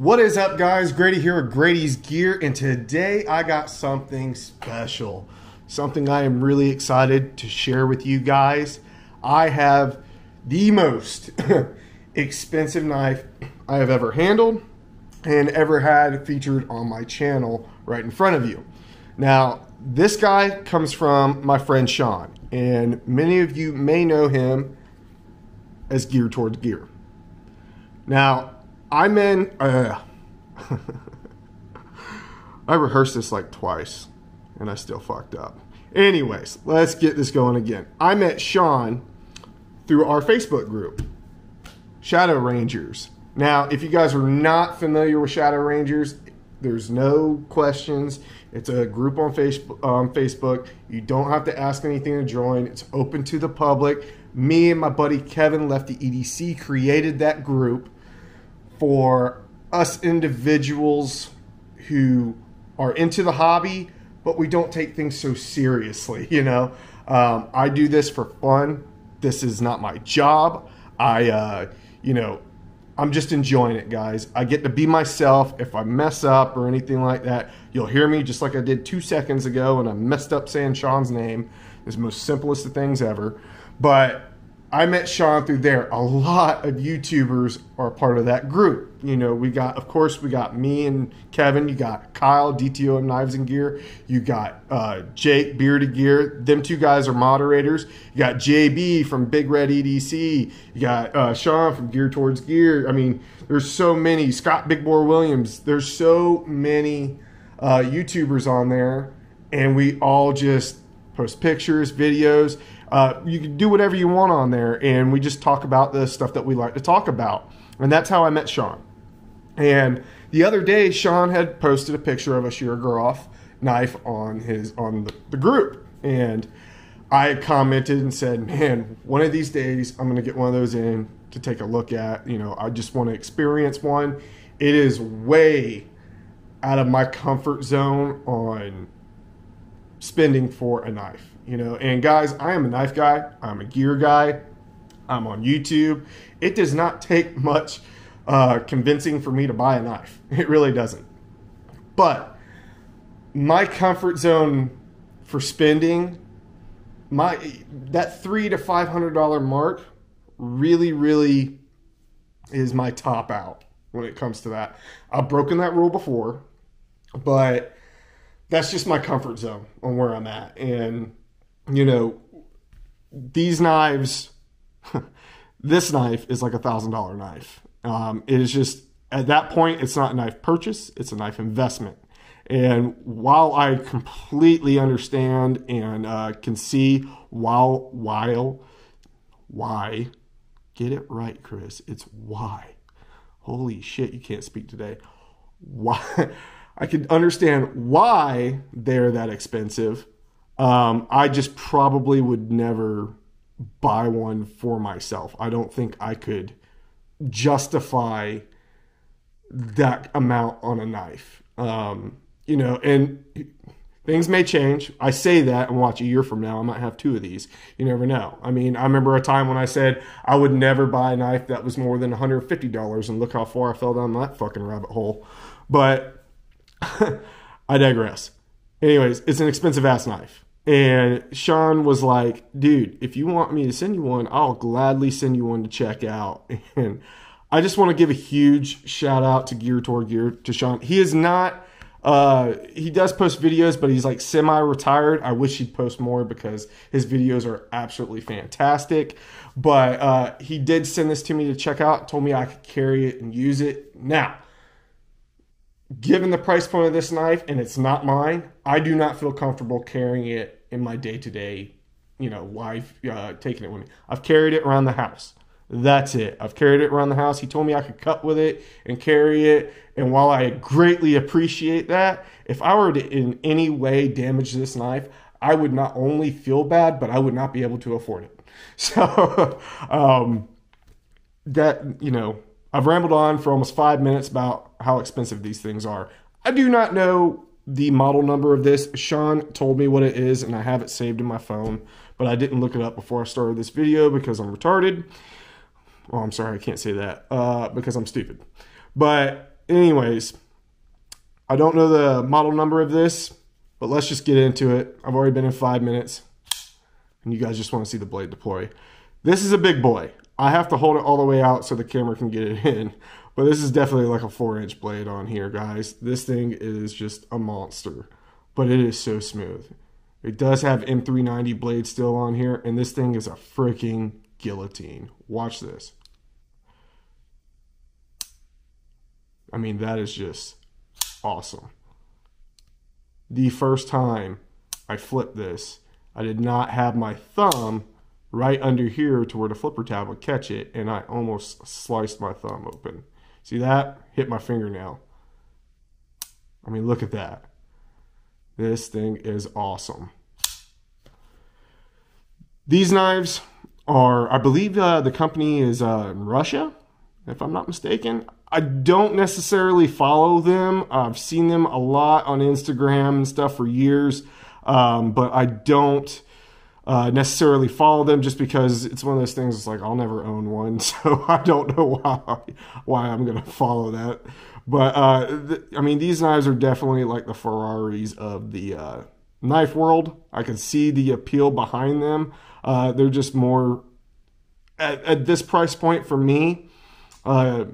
What is up, guys? Grady here with Grady's Gear, and today I got something special. Something I am really excited to share with you guys. I have the most expensive knife I have ever handled and ever had featured on my channel right in front of you. Now, this guy comes from my friend Sean, and many of you may know him as Gear Towards Gear. Now, I'm in. Uh, I rehearsed this like twice, and I still fucked up. Anyways, let's get this going again. I met Sean through our Facebook group, Shadow Rangers. Now, if you guys are not familiar with Shadow Rangers, there's no questions. It's a group on Facebook. Um, Facebook. You don't have to ask anything to join. It's open to the public. Me and my buddy Kevin left the EDC created that group for us individuals who are into the hobby, but we don't take things so seriously. You know, um, I do this for fun. This is not my job. I, uh, you know, I'm just enjoying it, guys. I get to be myself. If I mess up or anything like that, you'll hear me just like I did two seconds ago when I messed up saying Sean's name. It's the most simplest of things ever. But I met Sean through there. A lot of YouTubers are part of that group. You know, we got, of course, we got me and Kevin. You got Kyle, DTO Knives and Gear. You got uh, Jake, Bearded Gear. Them two guys are moderators. You got JB from Big Red EDC. You got uh, Sean from Gear Towards Gear. I mean, there's so many. Scott Big Boar Williams. There's so many uh, YouTubers on there, and we all just post pictures, videos uh, you can do whatever you want on there, and we just talk about the stuff that we like to talk about. And that's how I met Sean. And the other day, Sean had posted a picture of a Shirogorov knife on his on the, the group, and I commented and said, "Man, one of these days, I'm going to get one of those in to take a look at. You know, I just want to experience one. It is way out of my comfort zone on spending for a knife." you know. And guys, I am a knife guy. I'm a gear guy. I'm on YouTube. It does not take much uh, convincing for me to buy a knife. It really doesn't. But my comfort zone for spending, my that three to five hundred dollar mark, really, really is my top out when it comes to that. I've broken that rule before, but that's just my comfort zone on where I'm at. And you know, these knives, this knife is like a thousand dollar knife. Um, it is just at that point, it's not a knife purchase; it's a knife investment. And while I completely understand and uh, can see while while why get it right, Chris, it's why. Holy shit, you can't speak today. Why I can understand why they're that expensive um, I just probably would never buy one for myself. I don't think I could justify that amount on a knife. Um, you know, and things may change. I say that and watch a year from now, I might have two of these. You never know. I mean, I remember a time when I said I would never buy a knife that was more than $150, and look how far I fell down that fucking rabbit hole. But I digress. Anyways, it's an expensive ass knife. And Sean was like, dude, if you want me to send you one, I'll gladly send you one to check out. And I just want to give a huge shout out to Geared Toward Gear to Sean. He is not, uh, he does post videos, but he's like semi retired. I wish he'd post more because his videos are absolutely fantastic. But uh, he did send this to me to check out, told me I could carry it and use it. Now, given the price point of this knife and it's not mine, I do not feel comfortable carrying it in my day to day, you know, life, uh, taking it with me. I've carried it around the house. That's it. I've carried it around the house. He told me I could cut with it and carry it. And while I greatly appreciate that, if I were to in any way damage this knife, I would not only feel bad, but I would not be able to afford it. So, um, that, you know, I've rambled on for almost five minutes about how expensive these things are. I do not know the model number of this. Sean told me what it is, and I have it saved in my phone, but I didn't look it up before I started this video because I'm retarded. Oh, I'm sorry, I can't say that uh, because I'm stupid. But anyways, I don't know the model number of this, but let's just get into it. I've already been in five minutes, and you guys just want to see the blade deploy. This is a big boy. I have to hold it all the way out so the camera can get it in. But this is definitely like a four inch blade on here, guys. This thing is just a monster, but it is so smooth. It does have M390 blade still on here, and this thing is a freaking guillotine. Watch this. I mean, that is just awesome. The first time I flipped this, I did not have my thumb right under here to where the flipper tab would catch it, and I almost sliced my thumb open. See that? Hit my fingernail. I mean, look at that. This thing is awesome. These knives are, I believe uh, the company is uh, in Russia, if I'm not mistaken. I don't necessarily follow them. I've seen them a lot on Instagram and stuff for years, um, but I don't uh, necessarily follow them just because it's one of those things. It's like I'll never own one, so I don't know why why I'm gonna follow that. But uh, th- I mean, these knives are definitely like the Ferraris of the uh, knife world. I can see the appeal behind them. Uh, they're just more at, at, this price point for me. Uh,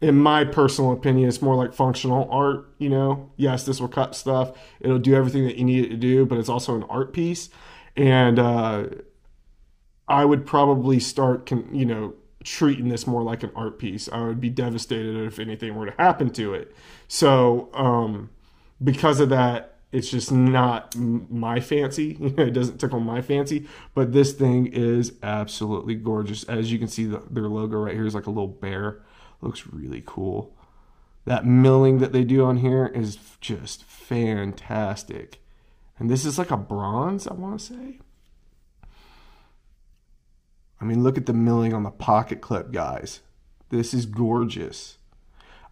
in my personal opinion, it's more like functional art. You know, yes, this will cut stuff. It'll do everything that you need it to do, but it's also an art piece and uh, I would probably start, con- you know, treating this more like an art piece. I would be devastated if anything were to happen to it. So, um, because of that, it's just not my fancy. it doesn't tickle my fancy. But this thing is absolutely gorgeous. As you can see, the, their logo right here is like a little bear. Looks really cool. That milling that they do on here is just fantastic. And this is like a bronze, I want to say. I mean, look at the milling on the pocket clip, guys. This is gorgeous.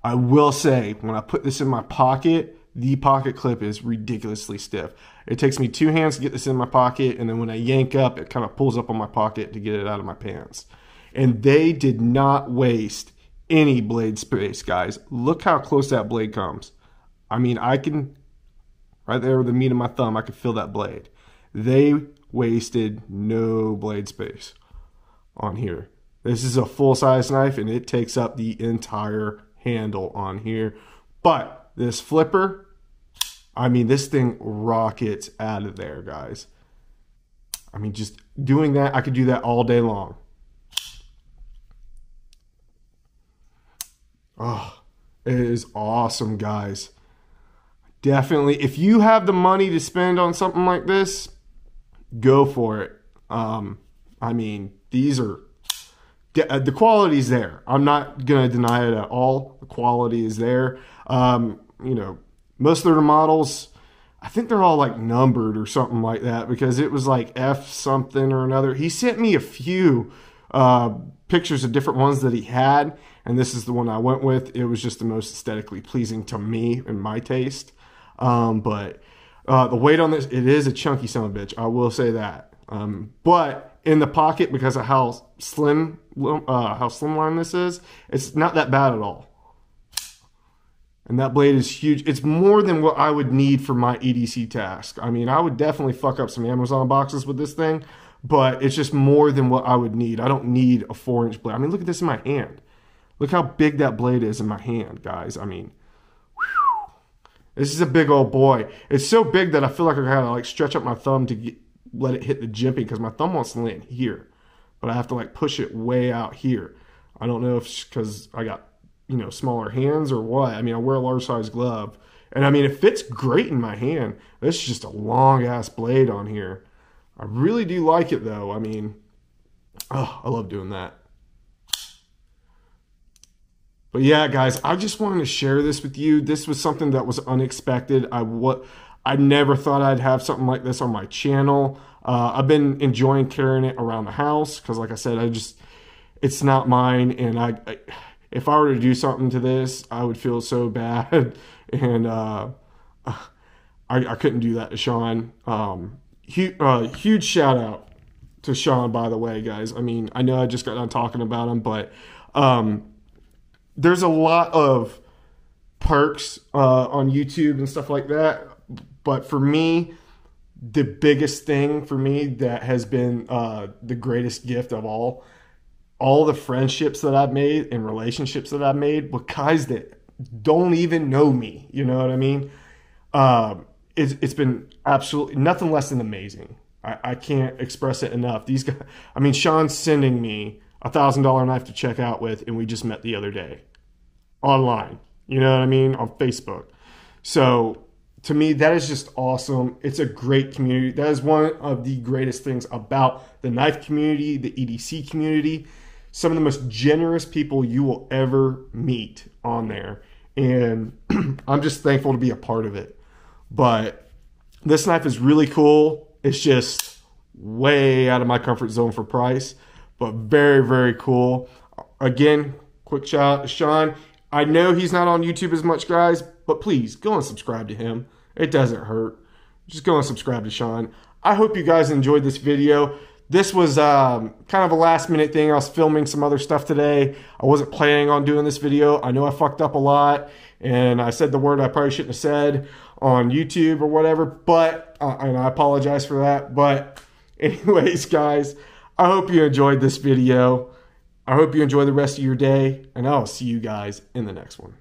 I will say, when I put this in my pocket, the pocket clip is ridiculously stiff. It takes me two hands to get this in my pocket, and then when I yank up, it kind of pulls up on my pocket to get it out of my pants. And they did not waste any blade space, guys. Look how close that blade comes. I mean, I can right there with the meat of my thumb, I could feel that blade. They wasted no blade space on here. This is a full size knife and it takes up the entire handle on here. But this flipper, I mean, this thing rockets out of there, guys. I mean, just doing that, I could do that all day long. Oh, it is awesome, guys definitely if you have the money to spend on something like this go for it. Um, i mean these are uh, the quality's there. I'm not to deny it at all. The quality is there. Um, you know most of their models i think they're all like numbered or something like that because it was like f something or another. He sent me a few uh, pictures of different ones that he had and this is the one i went with. It was just the most aesthetically pleasing to me and my taste um, but uh, the weight on this, it is a chunky son of a bitch. I will say that. Um, but in the pocket, because of how slim, uh, how slimline this is, it's not that bad at all. And that blade is huge. It's more than what I would need for my EDC task. I mean, I would definitely fuck up some Amazon boxes with this thing, but it's just more than what I would need. I don't need a four inch blade. I mean, look at this in my hand. Look how big that blade is in my hand, guys. I mean, this is a big old boy. It's so big that I feel like I gotta like stretch up my thumb to get, let it hit the jimping because my thumb wants to land here, but I have to like push it way out here. I don't know if because I got you know smaller hands or what. I mean, I wear a large size glove, and I mean it fits great in my hand. This is just a long ass blade on here. I really do like it though. I mean, oh, I love doing that. But yeah, guys, I just wanted to share this with you. This was something that was unexpected. I what I never thought I'd have something like this on my channel. Uh, I've been enjoying carrying it around the house because, like I said, I just it's not mine, and I, I, if I were to do something to this, I would feel so bad, and uh, I, I couldn't do that to Sean. Um, huge, uh, huge shout out to Sean, by the way, guys. I mean, I know I just got done talking about him, but um, there's a lot of perks uh, on YouTube and stuff like that. But for me, the biggest thing for me that has been uh, the greatest gift of all, all the friendships that I've made and relationships that I've made with guys that don't even know me. You know what I mean? Um, it's, it's been absolutely nothing less than amazing. I, I can't express it enough. These guys, I mean, Sean's sending me a thousand dollar knife to check out with, and we just met the other day online. You know what I mean? On Facebook. So to me, that is just awesome. It's a great community. That is one of the greatest things about the knife community, the EDC community. Some of the most generous people you will ever meet on there. And I'm just thankful to be a part of it. But this knife is really cool. It's just way out of my comfort zone for price, but very, very cool. Again, quick shout out to Sean. I know he's not on YouTube as much, guys, but please go and subscribe to him. It doesn't hurt. Just go and subscribe to Sean. I hope you guys enjoyed this video. This was um, kind of a last minute thing. I was filming some other stuff today. I wasn't planning on doing this video. I know I fucked up a lot and I said the word I probably shouldn't have said on YouTube or whatever, but, uh, and I apologize for that. But, anyways, guys, I hope you enjoyed this video. I hope you enjoy the rest of your day, and I'll see you guys in the next one.